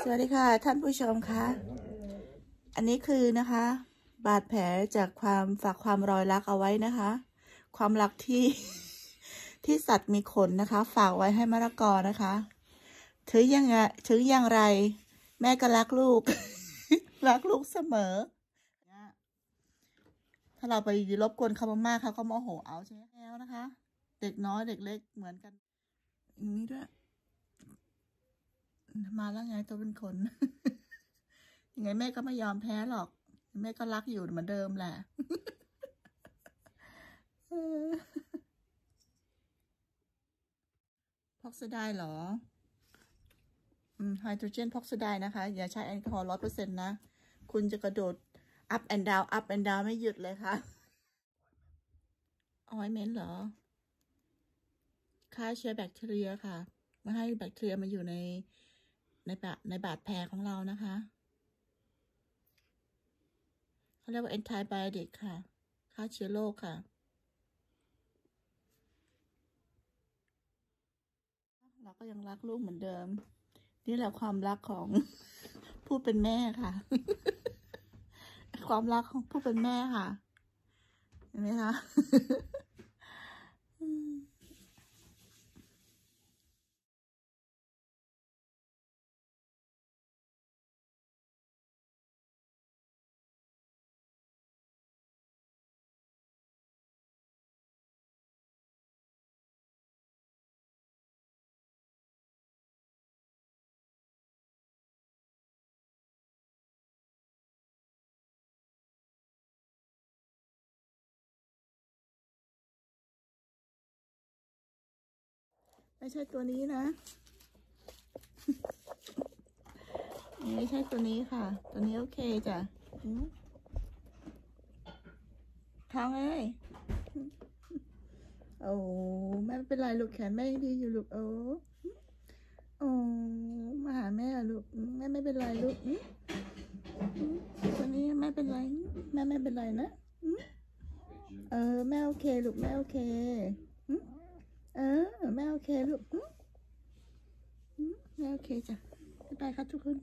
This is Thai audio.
สวัสดีค่ะ ท่านผู้ชมคะอันนี้คือนะคะ บาดแผลจากความฝากความรอยรักเอาไว้นะคะ ความรักที่ที่สัตว์มีขนนะคะ ฝากไว้ให้มะละกอนะคะ ถือยังไงถืออย่างไร แม่ก็รักลูก รักลูกเสมอถ้าเราไปรบกวนเขามากๆเขาก็โมโหเอาใช่ไหมแล้วนะคะ เด็กน้อยเด็กเล็กเหมือนกัน อย่างนี้ด้วย มาแล้วไงตัวเป็นคนยังไงแม่ก็ไม่ยอมแพ้หรอก แม่ก็รักอยู่เหมือนเดิมแหละพอกซิไดเหรออืมไฮโดรเจนพอกซิไดนะคะ อย่าใช้แอลกอฮอล์ร้อยเปอร์เซ็นต์นะ คุณจะกระโดด up and down up and down ไม่หยุดเลยค่ะออยเมนเหรอฆ่าเชื้อแบคทีเรียค่ะ ไม่ให้แบคทีเรียมาอยู่ใน ในบาดในบาดแผลของเรานะคะเขาเรียกว่า antibiotic ค่ะฆ่าเชื้อโรคค่ะ เราก็ยังรักลูกเหมือนเดิม นี่แหละความรักของผู้เป็นแม่ค่ะ ความรักของผู้เป็นแม่ค่ะ เห็นไหมคะ ไม่ใช่ตัวนี้นะ ไม่ใช่ตัวนี้ค่ะ ตัวนี้โอเคจ้ะท้องเอ้ยโอ้แม่ไม่เป็นไรลูกแขนแม่ดีอยู่ลูกโอ้โอ้มาหาแม่ลูกแม่ไม่เป็นไรลูกอืมตัวนี้แม่เป็นไรแม่ไม่เป็นไรนะอืมเออแม่โอเคลูกแม่โอเคอ เออแม่โอเคลูกแม่โอเคจ้ะไปครับทุกคน